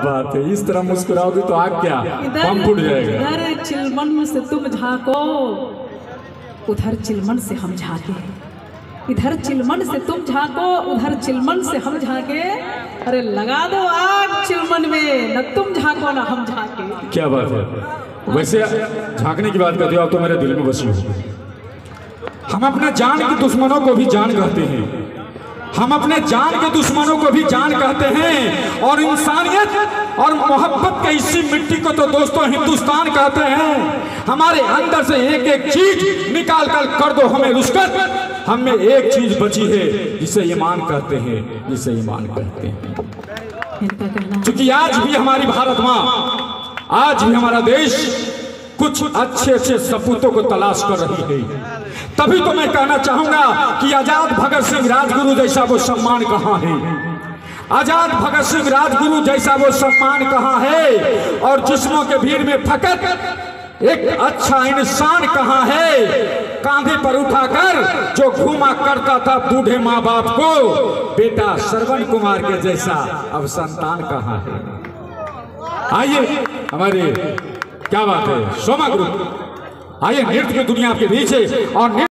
बात है। इस तरह मुस्कुराओगे तो आग क्या हम फूट जाएगा। इधर चिलमन से तुम झाको। उधर चिलमन से हम झाके। इधर चिलमन से तुम झाको उधर चिलमन से हम झाके। अरे लगा दो आग चिलमन में न तुम झाको न हम झाके। क्या बात है? वैसे झांकने की बात करते हो आप तो मेरे दिल में बसी हो। हम अपने जान के दुश्मनों को भी जान कहते हैं। हम अपने जान के दुश्मनों को भी जान कहते हैं। और इंसानियत और मोहब्बत के इसी मिट्टी को तो दोस्तों हिंदुस्तान कहते हैं। हमारे अंदर से एक एक चीज़ निकाल कर कर दो हमें रुष्कर हम में एक चीज़ बची है जिसे ईमान कहते हैं जिसे ईमान कहते हैं। है, क्योंकि आज भी हमारी भारत माँ आज भी हमारा देश कुछ अच्छे अच्छे सपूतों को तलाश कर रही है। तभी तो मैं कहना चाहूँगा कि आज़ाद भगत सिंह राजगुरु जैसा वो सम्मान कहाँ है? आज़ाद भगत सिंह राजगुरु जैसा वो सम्मान कहाँ है? और जिस्मों के भीड़ में फकत एक अच्छा इंसान कहाँ है? कांधे पर उठाकर जो घूमा करता था बूढ़े माँ बाप को, बेटा श्रवण कुमार के जैसा अब संतान कहाँ है? आइए, हमारे क्या बात है? सोमा ग्रुप। आइए नृत्य की दुनिया आपके बीच है और